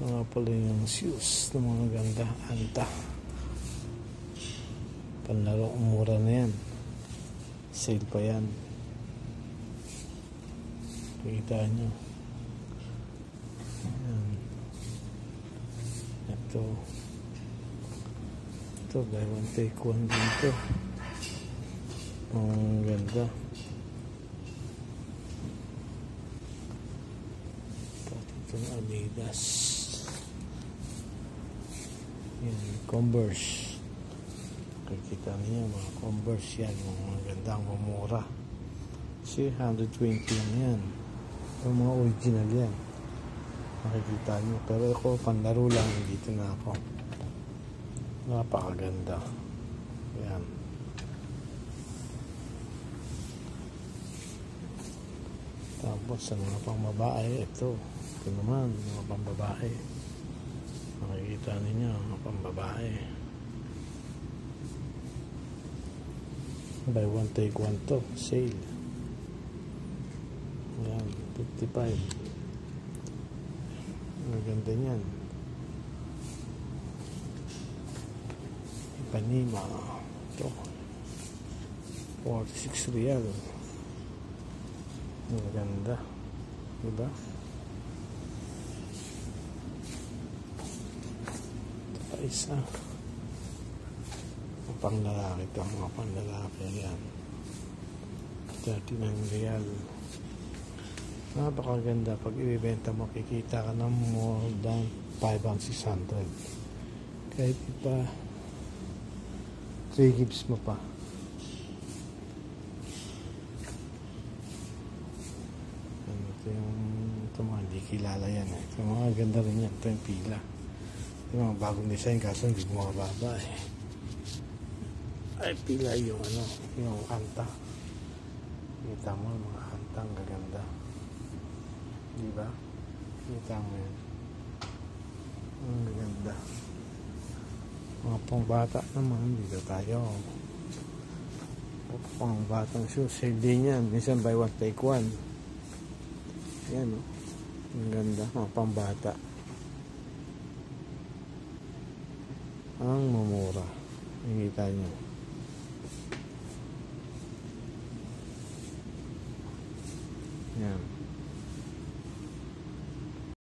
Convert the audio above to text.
Ito nga pala yung shoes ng mga ganda. Anta. Panlaro, mura na yan. Sale pa yan. Kita nyo. Ayan. Ito. Ito, buy one take one dito. Ang ganda. Pati itong Adidas. Yan, Converse. Kikita niyo mga Converse yan. Mga gandang mumura. Kasi 120 lang yan. Yung mga original yan. Makikita nyo. Pero ako, panlaro lang. Dito na ako. Napakaganda. Yan. Tapos sa mga pangbabae, ito. Ito naman, mga pangbabae. Makikita ninyo, mga pangbabae. Buy one, take one to. Sale. Yan, 55. Ang ganda niyan. Ipanima. Ito. 46 real. Ang ganda. Diba? Ito isa. Pang lalaki ito. Mga pang lalaki. Yan. 39 real. Napakaganda. Pag ibibenta mo, kikita ka ng more than 5 and 600. Kahit ipa 3 gives mo pa. Ano, Ito yung ito mga hindi kilala yan. Eh. Ito mga ganda rin yan. Ito yung pila. Yung mga bagong design kaso hindi mo mababa eh. Ay pila yung ano, yung anta. Kita mo yung mga anta ang gaganda. Di ba? Kita mo yun. Ang gaganda. Mga pangbata naman, dito tayo. Pang batang shoes, sale din yan. Minsan buy one, take one. Yan, oh. Ang ganda, mga pambata. Ang mamura. Nakikita nyo. Yan.